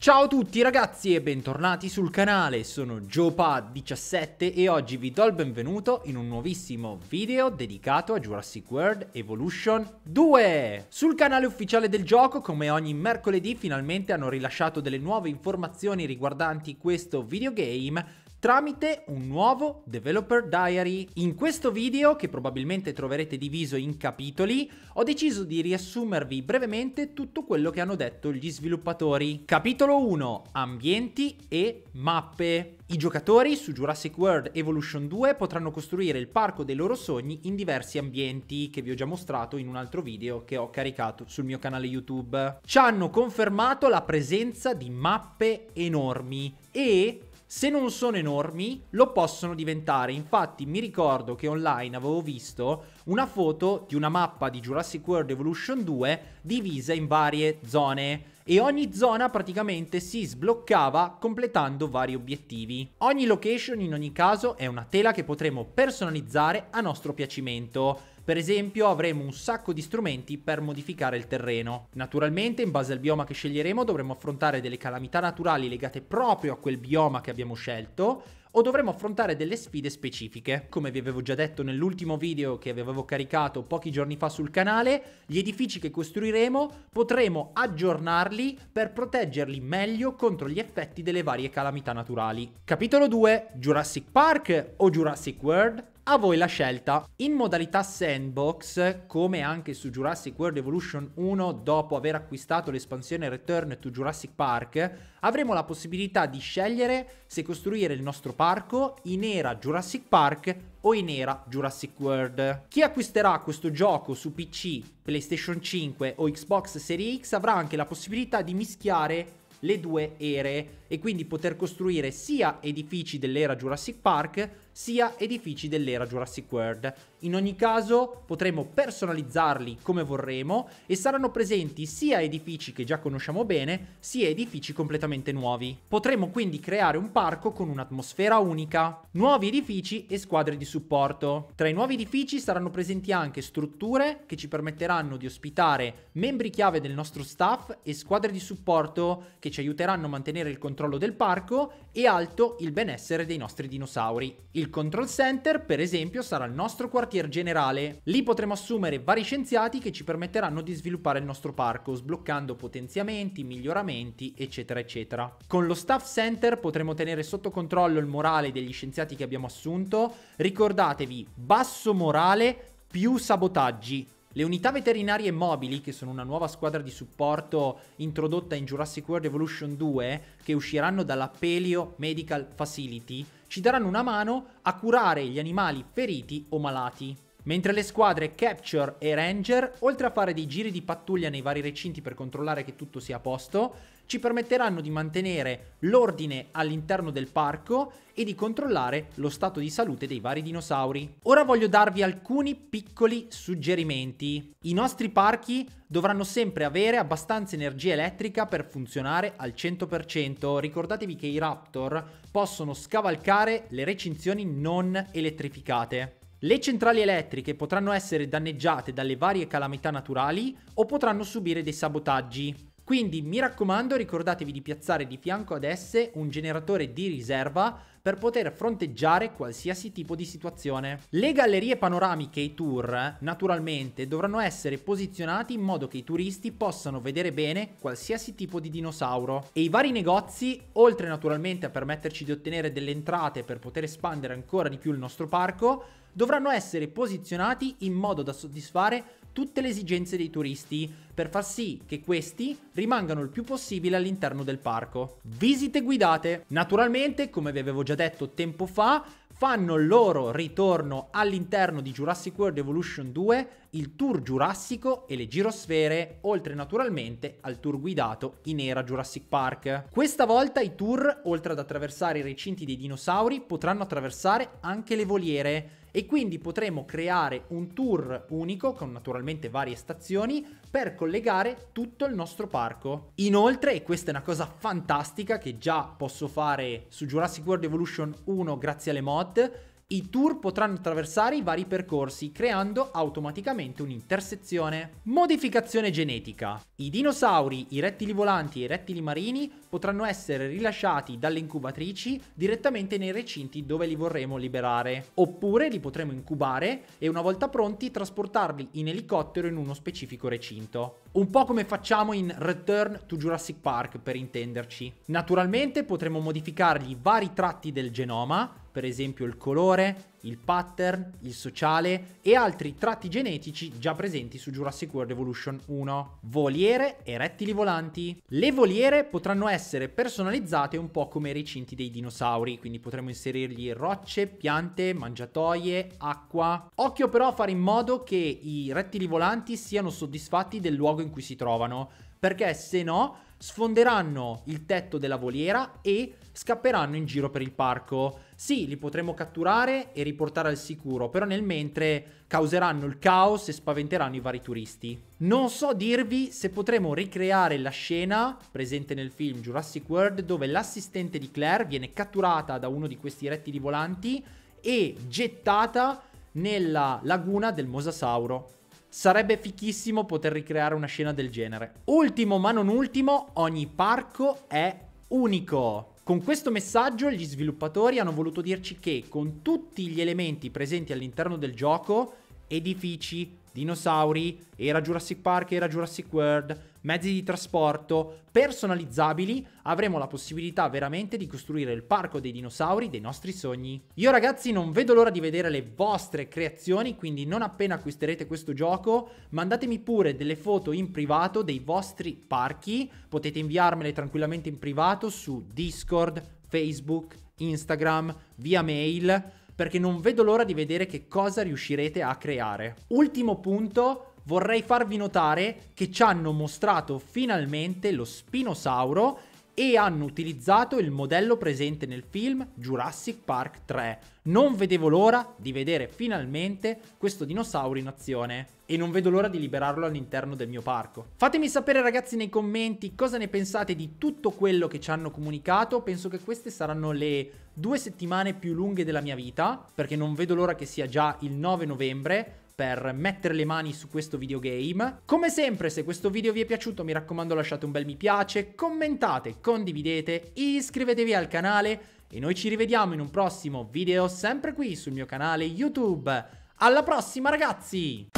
Ciao a tutti ragazzi e bentornati sul canale, sono JoePad17 e oggi vi do il benvenuto in un nuovissimo video dedicato a Jurassic World Evolution 2. Sul canale ufficiale del gioco, come ogni mercoledì, finalmente hanno rilasciato delle nuove informazioni riguardanti questo videogame tramite un nuovo Developer Diary. In questo video, che probabilmente troverete diviso in capitoli, ho deciso di riassumervi brevemente tutto quello che hanno detto gli sviluppatori. Capitolo 1. Ambienti e mappe. I giocatori su Jurassic World Evolution 2 potranno costruire il parco dei loro sogni in diversi ambienti che vi ho già mostrato in un altro video che ho caricato sul mio canale YouTube. Ci hanno confermato la presenza di mappe enormi e se non sono enormi, lo possono diventare. Infatti mi ricordo che online avevo visto una foto di una mappa di Jurassic World Evolution 2 divisa in varie zone e ogni zona praticamente si sbloccava completando vari obiettivi. Ogni location in ogni caso è una tela che potremo personalizzare a nostro piacimento. Per esempio avremo un sacco di strumenti per modificare il terreno. Naturalmente in base al bioma che sceglieremo dovremo affrontare delle calamità naturali legate proprio a quel bioma che abbiamo scelto o dovremo affrontare delle sfide specifiche. Come vi avevo già detto nell'ultimo video che avevo caricato pochi giorni fa sul canale, gli edifici che costruiremo potremo aggiornarli per proteggerli meglio contro gli effetti delle varie calamità naturali. Capitolo 2 Jurassic Park o Jurassic World? A voi la scelta. In modalità sandbox, come anche su Jurassic World Evolution 1 dopo aver acquistato l'espansione Return to Jurassic Park, avremo la possibilità di scegliere se costruire il nostro parco in era Jurassic Park o in era Jurassic World. Chi acquisterà questo gioco su PC, PlayStation 5 o Xbox Series X avrà anche la possibilità di mischiare le due ere e quindi poter costruire sia edifici dell'era Jurassic Park sia edifici dell'era Jurassic World. In ogni caso potremo personalizzarli come vorremo e saranno presenti sia edifici che già conosciamo bene, sia edifici completamente nuovi. Potremo quindi creare un parco con un'atmosfera unica, nuovi edifici e squadre di supporto. Tra i nuovi edifici saranno presenti anche strutture che ci permetteranno di ospitare membri chiave del nostro staff e squadre di supporto che ci aiuteranno a mantenere il controllo del parco e alto il benessere dei nostri dinosauri. Il control center, per esempio, sarà il nostro quartier generale. Lì potremo assumere vari scienziati che ci permetteranno di sviluppare il nostro parco, sbloccando potenziamenti, miglioramenti, eccetera, eccetera. Con lo staff center potremo tenere sotto controllo il morale degli scienziati che abbiamo assunto. Ricordatevi, basso morale più sabotaggi. Le unità veterinarie mobili, che sono una nuova squadra di supporto introdotta in Jurassic World Evolution 2, che usciranno dalla Paleo Medical Facility, ci daranno una mano a curare gli animali feriti o malati. Mentre le squadre Capture e Ranger, oltre a fare dei giri di pattuglia nei vari recinti per controllare che tutto sia a posto, ci permetteranno di mantenere l'ordine all'interno del parco e di controllare lo stato di salute dei vari dinosauri. Ora voglio darvi alcuni piccoli suggerimenti. I nostri parchi dovranno sempre avere abbastanza energia elettrica per funzionare al 100%. Ricordatevi che i Raptor possono scavalcare le recinzioni non elettrificate. Le centrali elettriche potranno essere danneggiate dalle varie calamità naturali o potranno subire dei sabotaggi. Quindi mi raccomando ricordatevi di piazzare di fianco ad esse un generatore di riserva per poter fronteggiare qualsiasi tipo di situazione. Le gallerie panoramiche e i tour, naturalmente, dovranno essere posizionati in modo che i turisti possano vedere bene qualsiasi tipo di dinosauro. E i vari negozi, oltre naturalmente a permetterci di ottenere delle entrate per poter espandere ancora di più il nostro parco, dovranno essere posizionati in modo da soddisfare tutte le esigenze dei turisti per far sì che questi rimangano il più possibile all'interno del parco. Visite guidate. Naturalmente, come vi avevo già detto tempo fa, fanno il loro ritorno all'interno di Jurassic World Evolution 2 il tour giurassico e le girosfere, oltre naturalmente al tour guidato in era Jurassic Park. Questa volta i tour, oltre ad attraversare i recinti dei dinosauri, potranno attraversare anche le voliere e quindi potremo creare un tour unico con naturalmente varie stazioni per collegare tutto il nostro parco. Inoltre, e questa è una cosa fantastica che già posso fare su Jurassic World Evolution 1 grazie alle mod, I tour potranno attraversare i vari percorsi creando automaticamente un'intersezione. Modificazione genetica. I dinosauri, i rettili volanti e i rettili marini potranno essere rilasciati dalle incubatrici direttamente nei recinti dove li vorremmo liberare. Oppure li potremo incubare e una volta pronti trasportarli in elicottero in uno specifico recinto. Un po' come facciamo in Return to Jurassic Park per intenderci. Naturalmente potremo modificargli vari tratti del genoma per esempio il colore, il pattern, il sociale e altri tratti genetici già presenti su Jurassic World Evolution 1. Voliere e rettili volanti. Le voliere potranno essere personalizzate un po' come i recinti dei dinosauri, quindi potremo inserirgli rocce, piante, mangiatoie, acqua. Occhio però a fare in modo che i rettili volanti siano soddisfatti del luogo in cui si trovano, perché se no sfonderanno il tetto della voliera e scapperanno in giro per il parco. Sì, li potremo catturare e riportare al sicuro, però nel mentre causeranno il caos e spaventeranno i vari turisti. Non so dirvi se potremo ricreare la scena presente nel film Jurassic World dove l'assistente di Claire viene catturata da uno di questi rettili volanti e gettata nella laguna del mosasauro. Sarebbe fichissimo poter ricreare una scena del genere. Ultimo ma non ultimo, ogni parco è unico. Con questo messaggio gli sviluppatori hanno voluto dirci che con tutti gli elementi presenti all'interno del gioco, edifici, dinosauri, era Jurassic Park, era Jurassic World, mezzi di trasporto personalizzabili, avremo la possibilità veramente di costruire il parco dei dinosauri dei nostri sogni. Io ragazzi non vedo l'ora di vedere le vostre creazioni, quindi non appena acquisterete questo gioco, mandatemi pure delle foto in privato dei vostri parchi, potete inviarmele tranquillamente in privato su Discord, Facebook, Instagram, via mail perché non vedo l'ora di vedere che cosa riuscirete a creare. Ultimo punto, vorrei farvi notare che ci hanno mostrato finalmente lo spinosauro e hanno utilizzato il modello presente nel film Jurassic Park 3. Non vedevo l'ora di vedere finalmente questo dinosauro in azione e non vedo l'ora di liberarlo all'interno del mio parco. Fatemi sapere ragazzi nei commenti cosa ne pensate di tutto quello che ci hanno comunicato, penso che queste saranno le due settimane più lunghe della mia vita, perché non vedo l'ora che sia già il 9 novembre, per mettere le mani su questo videogame. Come sempre, se questo video vi è piaciuto, mi raccomando lasciate un bel mi piace, commentate, condividete, iscrivetevi al canale e noi ci rivediamo in un prossimo video sempre qui sul mio canale YouTube. Alla prossima ragazzi!